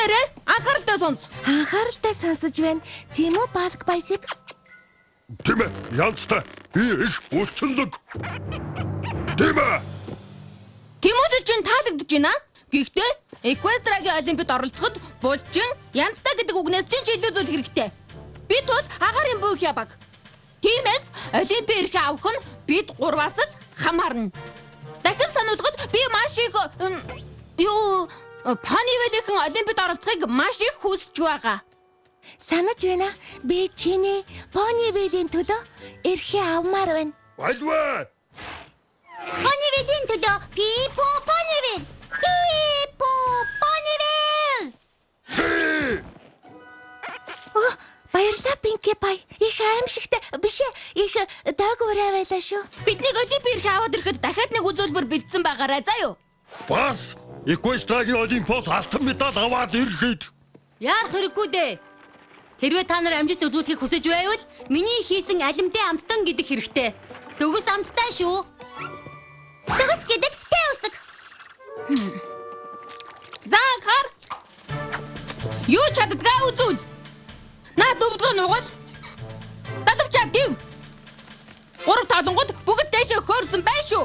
Бүгдээрээ анхааралтай сонс. Анхааралтай сонсож байна. Тийм үү, Балк Байсипс? Тийм ээ, янзтай. Би их булчинлаг. Тийм ээ. Тимоти чинь таалагдж байна. Гэхдээ Эквестрагийн олимпиад оролцоход булчин янзтай гэдэг үгнээс чинь ч илүү зүйл хэрэгтэй. Бид бол агарын бүх ябаг. Тиймээс олимпийн эрхээ авах нь бид гурваас л хамаарна. Дахин сануулгад би маш их юу Панивелийн олимпиад оролцохыг маш их хүсэж байгаа. Санаж байна. Би чиний Понивелийн төлөө эрхээ авмаар байна. Альва. Понивилийн төлөө Пипо Понивил. Пипо Понивил. Оо, баярлалаа Пинки Пай. Их аимшигтай биш ээ. Их даагуурай байлаа шүү. Бидний олимпийн эрхээ аваад ирэхэд дахиад нэг үзүүлбэр бэлдсэн байгаарай заа юу. Бас Эквестрагийн Олимпиос алтан медаль аваад ирэхэд Яарах хэрэггүй дээ. Хэрвээ та нар амжилт үзүүлэхийг хүсэж байвал миний хийсэн алимтай амттан гэдэг хэрэгтэй. Төгс амттай шүү. Төгс гэдэг тэ усаг. За хар. Юу чаддгаа үзүүл. Наа дөвдгөө нугал. Талавчаа див. Гурав талангууд бүгд дэшээ хөөрсөн bay шүү.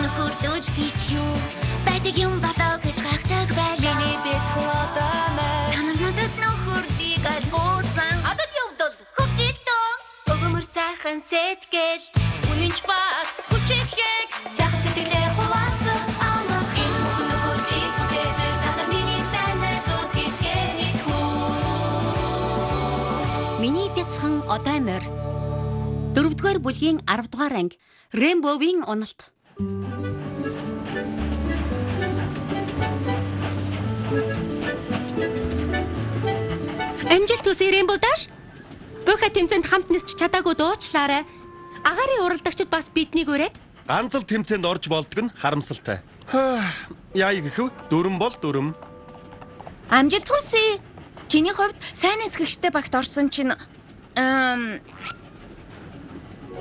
Нөхөрлөл гэж юу? Байдаг юм болоо гэж гайхдаг байлаа. Миний бит хаммер. Танар надад нөхөрлийг альбуусан. Одоо явдал. Хөгжилтөө. Өгөмөр сайхан сэтгэл. Үнэнч баг 4-р бүлгийн 10-р анги Рэмбовийн уналт. Амжилт хүсье Рэмбо дааш. Буйха тэмцээнд хамт нисч чадаагүй дуучлаарай. Агарын уралдагчид бас биднийг өрөөд ганц л тэмцээнд орж болдог нь харамсалтай. Яа гэхв дүрэн бол дүрэн. Амжилт хүсье. Чиний хувьд сайн эсгэгчтэй багт орсон чинь эм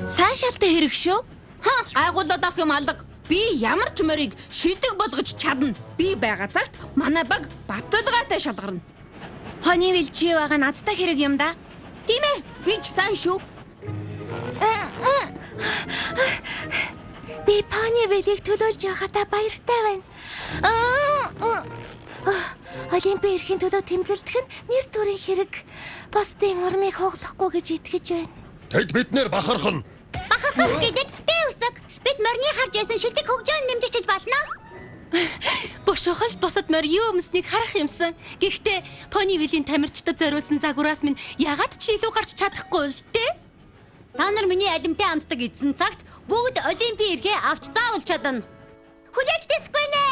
сайн шалтай хэрэг шүү. Ха, айгуулаад авах юм алга. Би ямар ч морийг шилдэг болгож чадна. Би байгаа цагт манай баг баталгаатай шалгарна. Хоны вилжи байгаа надтай хэрэг юм да. Тийм ээ, би ч сайн шүү. Би Пони Вэлийг төлөөлж байгаадаа баяртай байна. Олимпийн эрхийн төлөө тэмцэлдэх нь нэр төрийн хэрэг. Бусдын урмыг хугалахгүй гэж итгэж байна. Тэд биднэр бахархна. Бахархах гэдэг тэ усаг. Бид морины харж ясан шилдэг хөгжөөнд нэмжиж болно. Бушухал бусад морь юу өмснийг харах юмсан. Гэхдээ Пони Вилийн тамирчдад зориулсан загвараас минь ягаад ч илүү гарч чадахгүй л дээ. Та нар миний алимтай амтдаг эзэн цагт бүгд олимпийн эрхээ авч заавал чадна. Хүлээж дэсгүй нэ.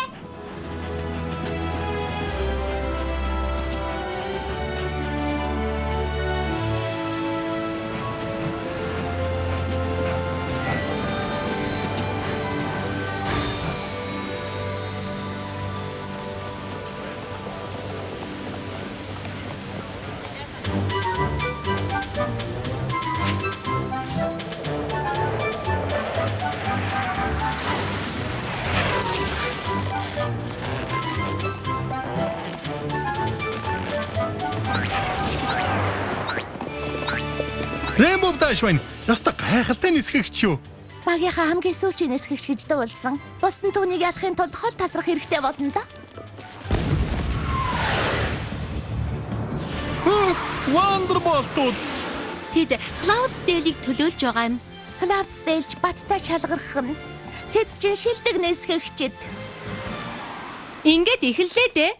Рэмбо дааш байна. Яста гайхалтай нисгэгч юу? Багийнхаа хамгийн сүүлчийн эсгэгч гэж дуулсан. Бусд нь түүнийг ялахын тулд хол тасрах хэрэгтэй болно да. Вандерболтууд. Тэд Cloud Dale-ийг төлөөлж байгаа юм. Дээлж баттай шалгарх нь. Тэд чинь шилдэг нэсгэгчэд. Ингээд эхэллээ дээ.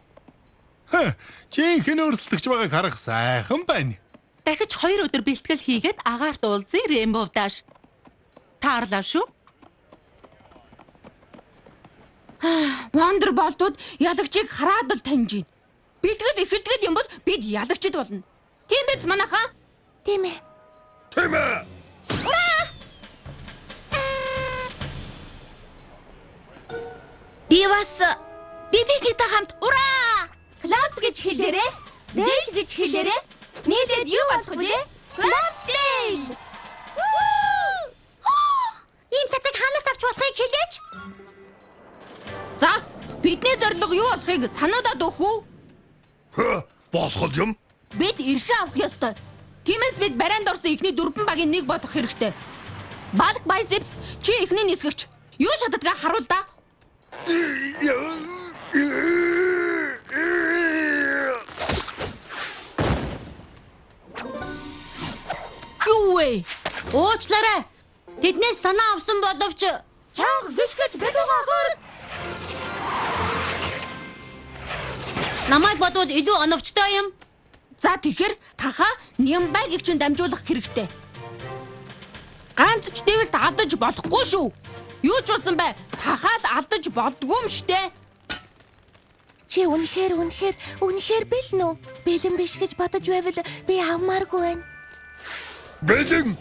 Ха, Жинхэнэ өрсөлдөгч байгааг харах сайхан байна. Дахиж 2 өдөр бэлтгэл хийгээд агаарт уулзъя Рэмбов дааш. Таарлаа шүү. Wonder болтууд ялагчийг хараад л таньж байна. Бэлтгэл эхэлтгэл юм бол бид ялагчд болно. Тийм биз манайхаа? Тийм ээ. Тийм ээ. Би бас бибигийн та хамт ура! Клауд гэж хэлээрэ. Дээл гэж хэлээрэ. Нийлээд юу болох вэ? Клаудсдейл! Ийм цацаг хаанаас авч болохыг хэлээч. За, бидний зорилго юу болохыг сануулад өгөх үү? Хэ, Босгол юм. Бид эрхээ авах ёстой. Тиймээс бид барайнд орсон ихний дөрвөн багийн нэг болох хэрэгтэй. Балк байсепс чи ихний нисгэгч. Юу шатдгаа харуул да. Вэ? Уучлаарай. Тэднээс санаа авсан боловч Чанга гიშгэж бэлгаагаар намайг бодвол илүү оновчтой юм. За тэгэхээр таха Нямбай гівчүн дамжуулах хэрэгтэй. Ганц ч дэвэлт алдаж болохгүй шүү. Юу ч болсон бай. Тахаал алдаж болдгүй юм штэ. Чи үнэхээр үнэхээр үнэхээр бэлэн үү? Бэлэн биш гэж бодож байвал би авмааргүй байна. Бэлэн.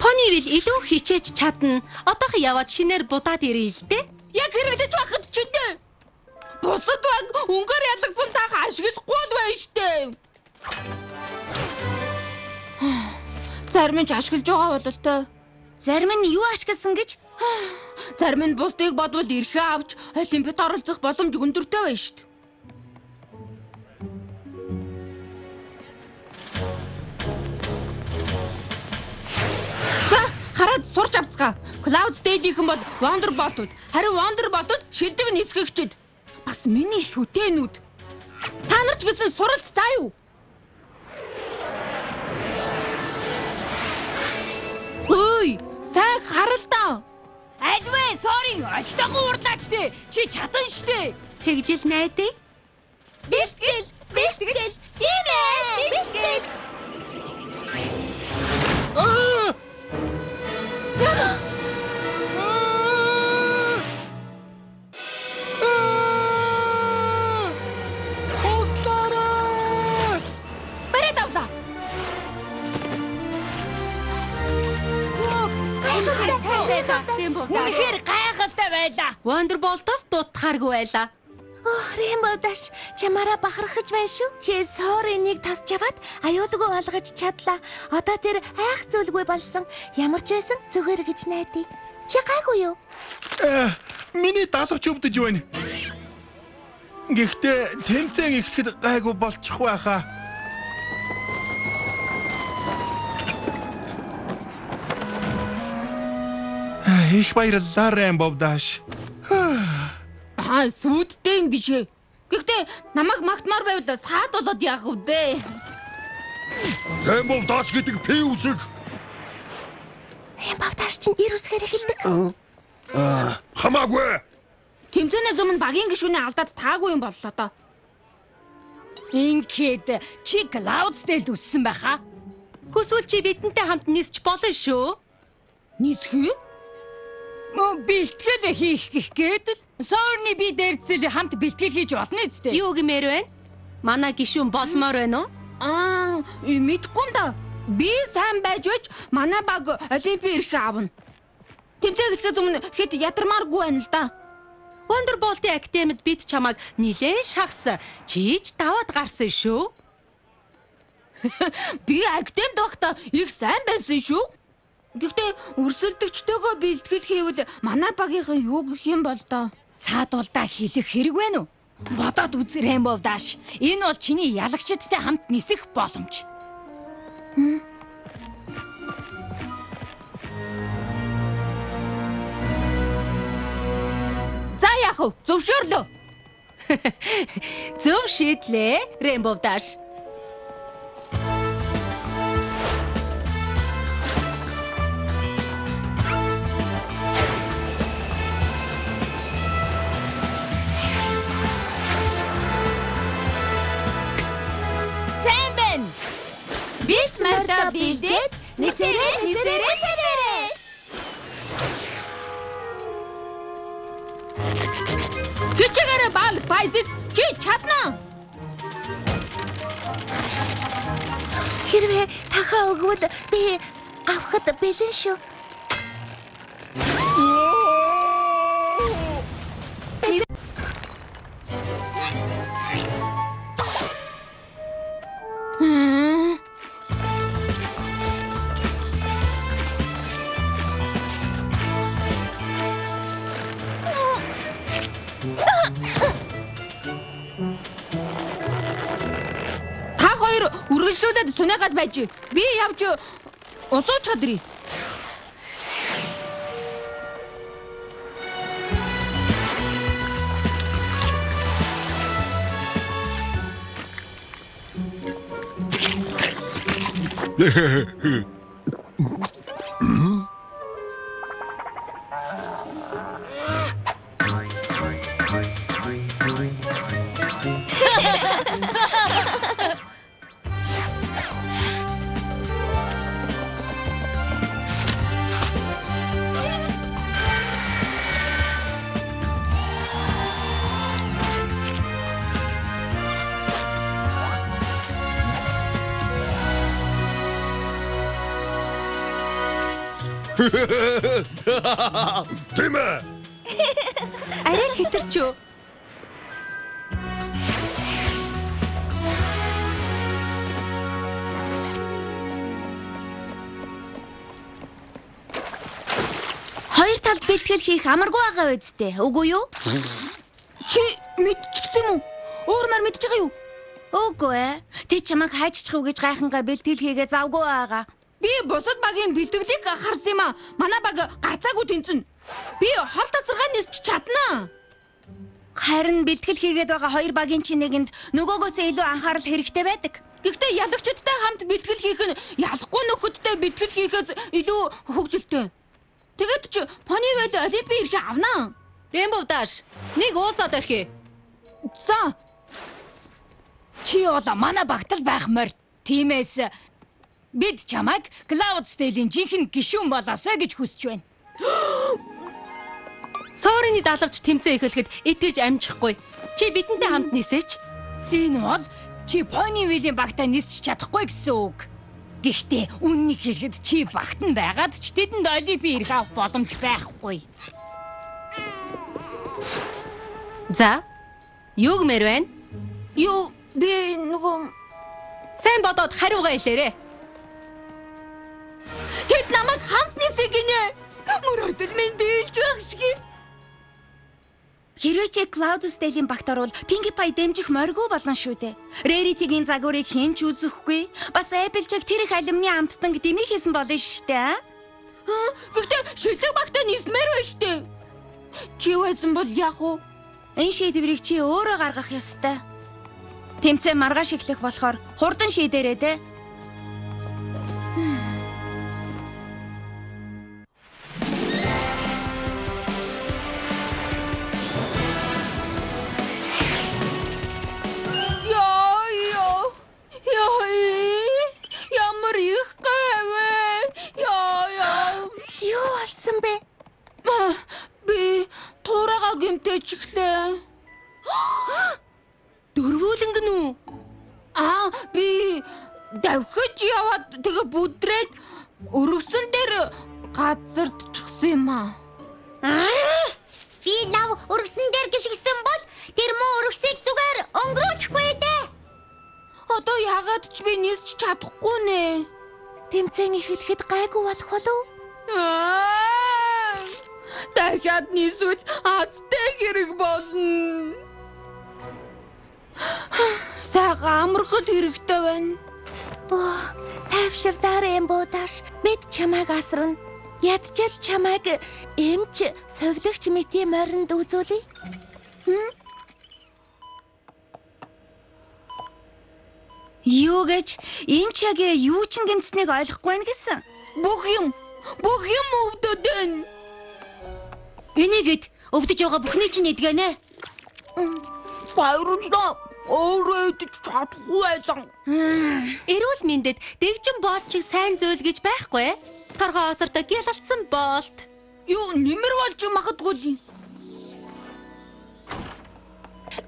Понивил илүү хичээж чадна. Одоохон яваад шинээр будаад ирээ л дээ. Яг хэрэглэж байхад ч үдэ. Бусад баг өнгөөр ялгсан таха ашиглахгүй л байна штэ. Зарим нь ч ашиглаж байгаа бол л тоо. Зарим нь юу ашигласан гэж? Зарим нь бусдыг бодвол эрхээ авч олимпиад оролцох боломж өндөртэй байна штт. За, хараад сурч авцгаа. Cloud Daily-хэн бол Wonderbolt-ууд, харин Wonderbolt-ууд шилдэг нисгэгчд. Бас миний шүтэнүүд. Та нар ч гэсэн суралц заа юу? Хөөй, сайн харал Альвэ, sorry, очтойгоо урлаач тий. Чи чадан штэ. Тэгжил найдаа. Бэлтгэл, бэлтгэл. Байлаа. Оо, Rainbow Dash чамаараа бахархаж байна шүү. Чи нэг тасч аваад аюулгүй болгож чадлаа. Одоо тэр айх зүйлгүй болсон. Ямар ч байсан зүгээр гэж найдаа. Чи гайгүй юу? Э, Миний даалгавч өвдөж байна. Гэхдээ тэмцээн эхлэхэд гайгүй болчих байхаа. Их баярлалаа Rainbow Dash. Аа, сүудтэй юм биш ээ. Гэхдээ намайг магтмаар байвал саад болоод яах вэ? Rainbow Dash гэдэг пи үсэг. Rainbow Dash чинь ир үсгээр эхэлдэг. Хамаагүй. Тэмцээнээс өмнө багийн гишүүний алдаад таагүй юм боллоо доо. Ингээд чи Cloudsdale үссэн байхаа. Хүсвэл чи бидэнтэй хамт нисч болно шүү. Нисхүү? Мөн бэлтгэл хийх гэх гээд л Сорны би дээрцэл хамт бэлтгэл хийж болно үстэй. Юу гэмээр байна? Манай гишүүн болмоор байна уу? Аа, мэдгүй юм да. Би сайн байж байж манай баг олимпийн эрхээ авна. Тэмцээн эхлэхээс өмнө хэд ядармааргүй байна л да. Wonderbolt-ийн академид бид чамайг нилээн шахсан. Чийж даваад гарсан шүү. Би актемд байхдаа их сайн байсан шүү. Гэхдээ өрсөлдөгчтэйгөө бэлтгэл хийвэл манай багийнхан юу гэх юм бол доо. Цаадуулдаа хэлэх хэрэг байна уу? Бодоод үз Rainbow Dash. Энэ бол чиний ялагчдтай хамт нисэх боломж. За яах вэ? Зөвшөөрлөө. Зөв шийдлээ. Rainbow Dash. Чадна. Хэрвээ тахаа өгвөл би авахд бэлэн шүү. Байж. Би явж усууч чадрий. Тийм ээ. Арай л хитэрч юу? Хоёр талд бэлтгэл хийх амаргүй байгаа үсттэй. Үгүй юу? Чи мэдчихсэн уу? Өөр мар байгаа юу? Үгүй ээ. Тэ чамайг хайчих уу гэж гайхангаа бэлтгэл хийгээ завгүй байгаа. Би бусад багийн бэлтгэлийг харсан юм а. Манай баг гарцаагүй тэнцэн. Би хол тасаргаа нисч чаднаа. Харин бэлтгэл хийгээд байгаа хоёр багийн чинь нэгэнд нөгөөгөөсөө илүү анхаарал хэрэгтэй байдаг. Гэхдээ ялагчдтай хамт бэлтгэл хийх нь ялахгүй нөхөдтэй бэлтгэл хийхээс илүү хөвгөлтэй. Тэгээд ч Понивел Олимпийн эрхээ авнаа. Рэмбов дааш. Нэг уулзаад орхи. За, Чи бол манай багтал байх морь. Тиймээс бид чамайг Cloud Stale-ийн жинхэнэ гишүүн болоосоо гэж хүсэж байна. Соорины далавч тэмцээн эхлэхэд итгэж амжихгүй. Чи бидэнтэй хамт нисээч. Энэ бол чи Ponyville-ийн багтаа нисч чадахгүй гэсэн үг. Гэхдээ үннийг хэлэхэд чи багт нь байгаад ч тэдэнд Олимпийн эрх авах боломж байхгүй. За. Юу гэмээр байна? юу би нөгөө Сайн бодоод хариугаа хэлээрэ. Хэд намайг хамт нисэх гинэ. Мөрөөдөл минь дийлж байх шиг. Хэрвээ чи Cloudus Dale-ийн багт орвол Pie дэмжих моргүй болно шүү дээ. Rarity-гийн загварыг хэн ч үзэхгүй. Бас Applejack тэр их алимны амттанг дэмий хийсэн болно шүү дээ. Гэхдээ шилэг багтаа нисмээр байна штэ. Чи байсан бол яах вэ? Энэ шийдвэрийг чи өөрөө гаргах ёстой. Тэмцээн маргааш эхлэх болохоор хурдан шийдээрэй дээ. Дахиад нисвэл азтай хэрэг болно. Сайхан амархал хэрэгтэй байна. Бөө, тайвширдаарай юм буудаш. Бид чамайг асрана. Ядчил чамайг эмч совлогч мэти моринд үзүүлье. Юу гэж эмч яг юу ч гэмцнийг ойлгохгүй байна гэсэн. Бүх юм, бүх юм өвдөд байна. Энийгэд өвдөж байгаа бүхний чинь эдгэнэ. Баярлалаа. Өөрөө идэж чадахгүй байсан. Эрүүл мэндэд дэгжин боолчиг сайн зүйл гэж байхгүй. Торгоо осортой гялалцсан болт. Юу нэмэр болж юм.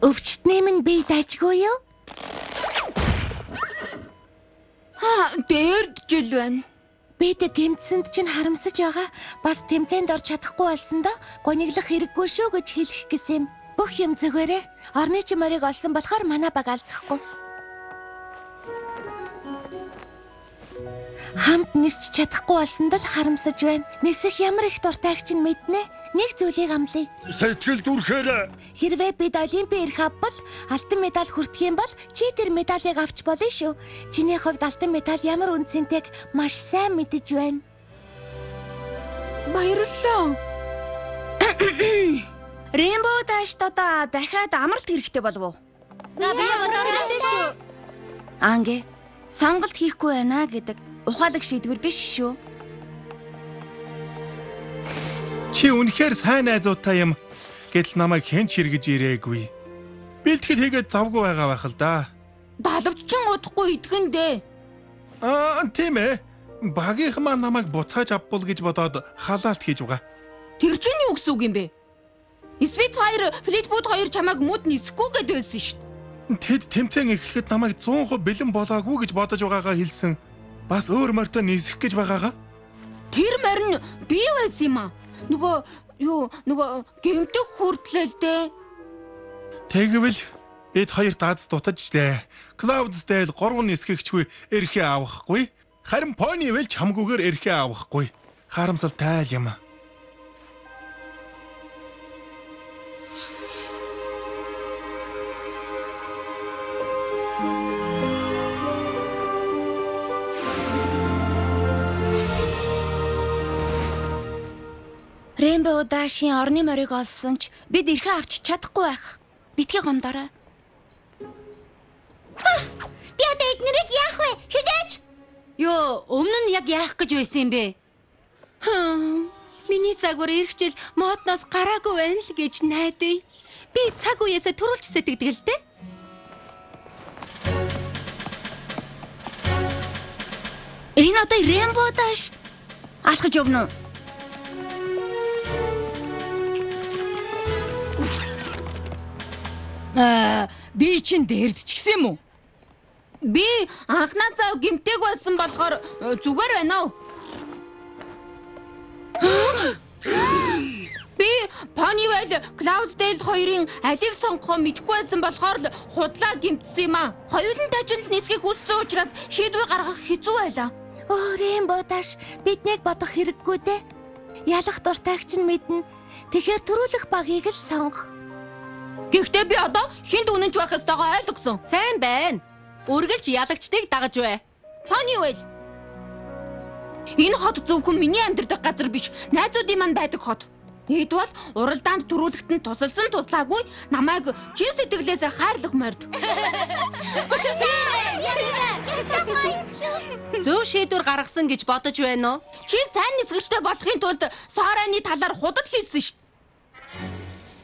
Өвчтнээ минь би дажгүй юу? Аа, дээрдж ил байна. Бид гэмтсэнд чинь харамсаж байгаа. Бас тэмцээнд орж чадахгүй болсон доо гониглох хэрэггүй шүү гэж хэлэх гэсэн юм. Бүх юм зүгээрээ. Орны чи морийг олсон болохоор манай баг алцахгүй. Хамт нисч чадахгүй болсонд л харамсаж байна. Нисэх ямар их дуртайг чинь мэднэ. Нэг зүйлийг амлая. Сэтгэл зүрхээр Хэрвээ бид Олимпийн ирэх авбал алтан медаль хүртэх юм бол чи тэр медалийг авч болно шүү. Чиний хувьд алтан медаль ямар үнцэнтэйг маш сайн мэдэж байна. Баярлалаа. Рембо даашд одоо дахиад амралт хэрэгтэй болов уу? За би бодоорой шүү. Анге сонголт хийхгүй байна гэдэг ухаалаг шийдвэр биш шүү. Чи үнэхээр сайн найзуутай юм. Гэтэл намайг хэн ч хэрэгж ирээгүй. Бэлтгэл хийгээд завгүй байгаа байх л да. Далавч чин удахгүй идэхэндээ. Аа, тийм ээ. Багийнх маань намайг буцааж авбал гэж бодоод халаалт хийж байгаа. Тэр чинь юу гэсэн үг юм бэ? Spitfire Fleetwood хоёр чамайг мод нисэхгүй гэд байсан шүү дээ. Тэд тэмцээн эхлэхэд намайг 100% бэлэн болоогүй гэж бодож байгаагаа хэлсэн. Бас өөр морьтой нисэх гэж байгаагаа. Тэр морин би байсан юм аа. Нөгөө юу нөгөө гэмтэх хүртлээ л дээ. Тэгвэл бид хоёр даац дутаж лээ. Cloudsdale 3 нисгэгчгүй эрхээ авахгүй. Харин Ponyville чамгүйгээр эрхээ авахгүй. Харамсалтай юм. Рембо даашийн орны морийг олсон ч бид эрхээ авч чадахгүй байх. Битгий гомдорой. Би одоо эднэрийг яах вэ? Хэлээч. Йоо, өмнө нь яг яах гэж байсан юм бэ? Миний загвар ирэх жил модноос гараагүй байна л гэж найдаа. Би цаг үеэсээ төрүүлж сэтгэдэг л дээ. Энэ одоо Рембо дааш алхаж өвнө. Би чинь дээрдчихсэн юм уу? Би анханасаа гэмтэйг байсан болохоор э, зүгээр байна уу? Би Ponyville Cloudsdale хоёрын алийг сонгохоо мэдэхгүй байсан болохоор л худлаа гэмтсэн юм аа. Хоёулантай ч л нисхийг хүссэн учраас шийдвэр гаргах хэцүү байлаа. Рембо дааш биднийг бодох хэрэггүй дээ. Ялах дуртайг чинь мэднэ. Тэгэхээр төрүүлэх багийг л сонгох. Гэхдээ би одоо хинд үнэнч байх ёстойгоо ойлгосон. Сайн байна. Үргэлж ялагчдыг дагаж бай. Ponyville. Энэ хот зөвхөн миний амьдардаг газар биш, найзуудын маань байдаг хот. Эд бол уралдаанд төрүүлэхэд нь тусалсан туслаагүй намайг чин сэтгэлээсээ хайрлах морд. Зөв шийдвэр гаргасан гэж бодож байна уу? Чи сайн нисгэгчтэй болохын тулд Сараны талаар худал хийсэн шүү дээ.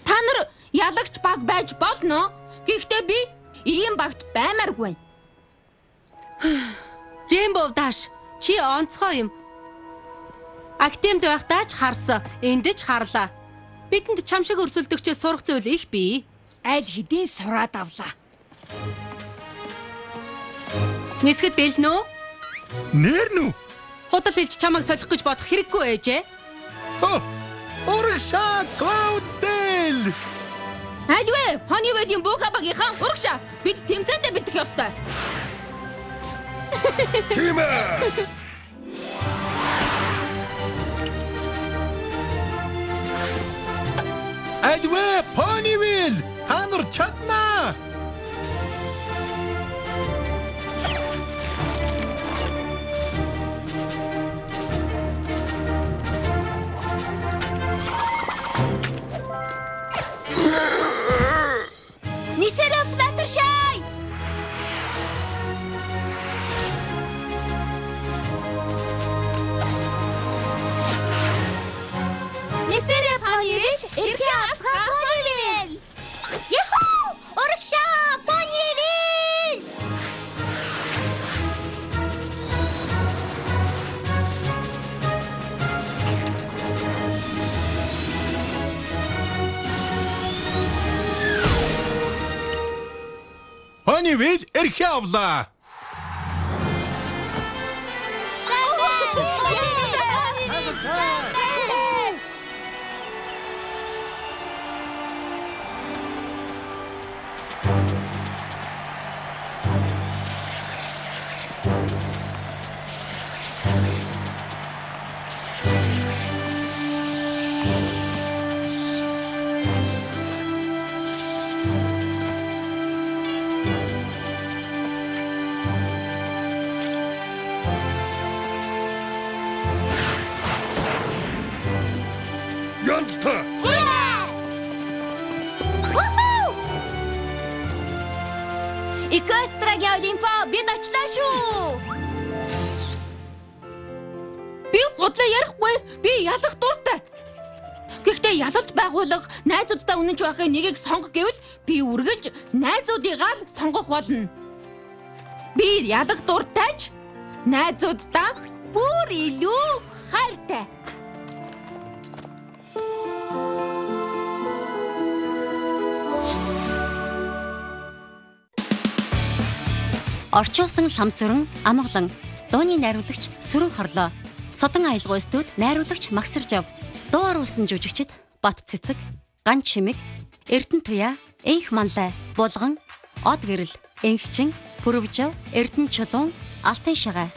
Та нар ялагч баг байж болно. Гэхдээ би ийм багт баймааргүй. Rainbow Dash чи онцгой юм. Актемд байхдаа ч харсан, энд ч харлаа. Бидэнд чам шиг өрсөлдөгчөөс сурах зүйл их бий. Аль хэдийн сураад авлаа. Нисгэд бэлнэ үү? Нэр нү? Худал хэлж чамайг солих гэж бодох хэрэггүй ээжээ. Оо! Урагшаа Cloudsdale! Альвэ, Ponyville-ийн бууха багийнхаа урагшаа. Бид тэмцээндээ бэлтэх ёстой. тийм ээ. Альвэ Ponyville! Та нар чаднаа! Sasha! Понивил эрхээ авлаа. Янзтай. Экострагийн Олимпо бид очлоо шүү. Би гудлаа ярихгүй. Би ялах дуртай. Гэхдээ ялалт байгуулах найзуудтай үнэнч байхын нэгийг сонгох гэвэл би үргэлж найзуудыгаа л сонгох болно. Би ялах дуртайч найзуудтай бүр илүү хайртай. Орчуулсан ламсвран амгалан дууны найруулагч сүрэн хорлоо. Содон аялгау студ найруулагч Максаржав. Дуу оруулсан жүжигчид Бат цэцэг, Ган чимэг, Эрдэнэ туяа, Энх манлай, Булган, Од гэрэл, Энхчин, Пүрвжав, Эрдэнэ чулуун, Алтан шагаа